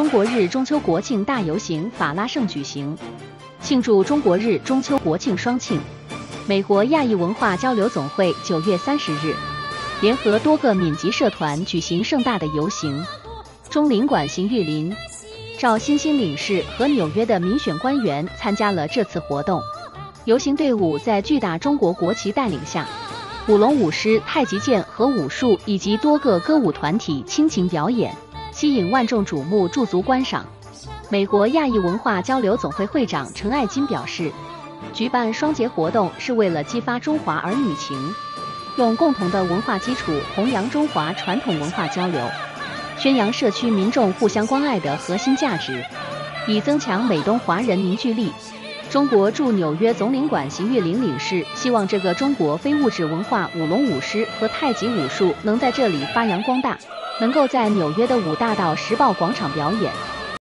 中国日中秋国庆大游行法拉盛举行，庆祝中国日中秋国庆双庆。美国亚裔文化交流总会九月三十日联合多个闽籍社团举行盛大的游行。中领馆邢玉林、赵新兴领事和纽约的民选官员参加了这次活动。游行队伍在巨大中国国旗带领下，舞龙舞狮、太极剑和武术以及多个歌舞团体倾情表演，吸引万众瞩目驻足观赏。美国亚裔文化交流总会会长陈爱金表示。举办双节活动是为了激发中华儿女情，用共同的文化基础弘扬中华传统文化交流，宣扬社区民众互相关爱的核心价值，以增强美东华人凝聚力。中国驻纽约总领馆邢玉玲领事希望这个中国非物质文化舞龙舞狮和太极武术能在这里发扬光大，能够在纽约的五大道时报广场表演。